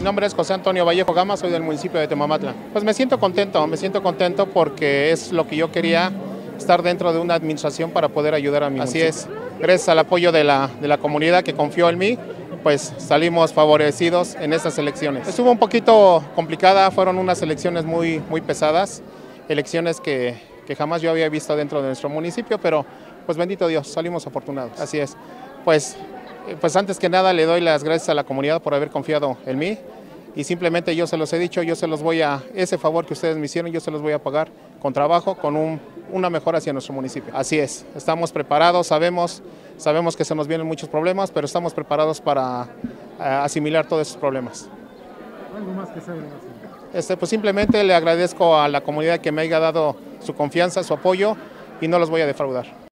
Mi nombre es José Antonio Vallejo Gama, soy del municipio de Temamatla. Pues me siento contento, me siento contento porque es lo que yo quería, estar dentro de una administración para poder ayudar a mi Así es, gracias al apoyo de la, de la comunidad que confió en mí, pues salimos favorecidos en estas elecciones. Estuvo un poquito complicada, fueron unas elecciones muy, muy pesadas, elecciones que, que jamás yo había visto dentro de nuestro municipio, pero pues bendito Dios, salimos afortunados. Así es. Pues pues antes que nada le doy las gracias a la comunidad por haber confiado en mí y simplemente yo se los he dicho, yo se los voy a, ese favor que ustedes me hicieron, yo se los voy a pagar con trabajo, con un, una mejora hacia nuestro municipio. Así es, estamos preparados, sabemos, sabemos que se nos vienen muchos problemas, pero estamos preparados para uh, asimilar todos esos problemas. ¿Algo más que saben este, pues simplemente le agradezco a la comunidad que me haya dado su confianza, su apoyo y no los voy a defraudar.